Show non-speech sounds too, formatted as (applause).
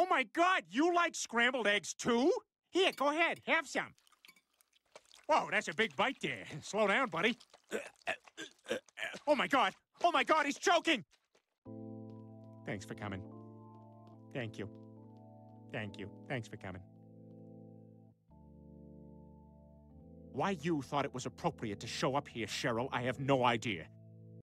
Oh my god, you like scrambled eggs too? Here, go ahead, have some. Whoa, that's a big bite there. (laughs) Slow down, buddy. Oh my god, oh my god, he's choking! Thanks for coming. Thank you. Thank you. Thanks for coming. Why you thought it was appropriate to show up here, Cheryl, I have no idea.